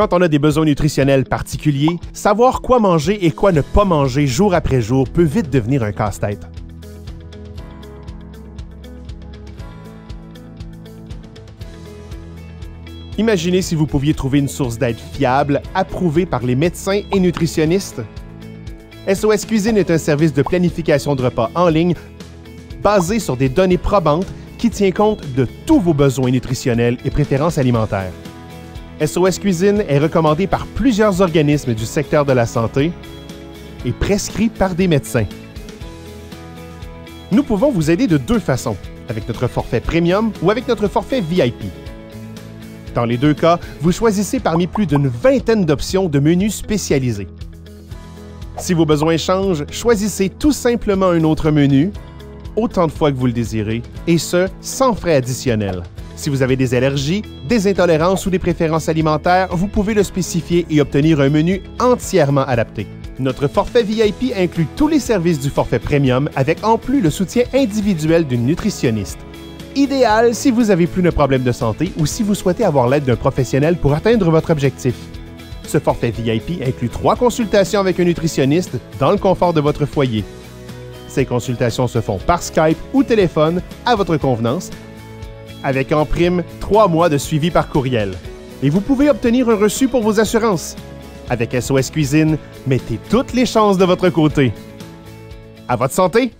Quand on a des besoins nutritionnels particuliers, savoir quoi manger et quoi ne pas manger jour après jour peut vite devenir un casse-tête. Imaginez si vous pouviez trouver une source d'aide fiable, approuvée par les médecins et nutritionnistes. SOS Cuisine est un service de planification de repas en ligne basé sur des données probantes qui tient compte de tous vos besoins nutritionnels et préférences alimentaires. SOS Cuisine est recommandé par plusieurs organismes du secteur de la santé et prescrit par des médecins. Nous pouvons vous aider de deux façons, avec notre forfait premium ou avec notre forfait VIP. Dans les deux cas, vous choisissez parmi plus d'une vingtaine d'options de menus spécialisés. Si vos besoins changent, choisissez tout simplement un autre menu, autant de fois que vous le désirez, et ce, sans frais additionnels. Si vous avez des allergies, des intolérances ou des préférences alimentaires, vous pouvez le spécifier et obtenir un menu entièrement adapté. Notre forfait VIP inclut tous les services du forfait premium avec en plus le soutien individuel d'une nutritionniste. Idéal si vous avez plus de problèmes de santé ou si vous souhaitez avoir l'aide d'un professionnel pour atteindre votre objectif. Ce forfait VIP inclut trois consultations avec un nutritionniste dans le confort de votre foyer. Ces consultations se font par Skype ou téléphone à votre convenance, avec en prime trois mois de suivi par courriel. Et vous pouvez obtenir un reçu pour vos assurances. Avec SOS Cuisine, mettez toutes les chances de votre côté. À votre santé!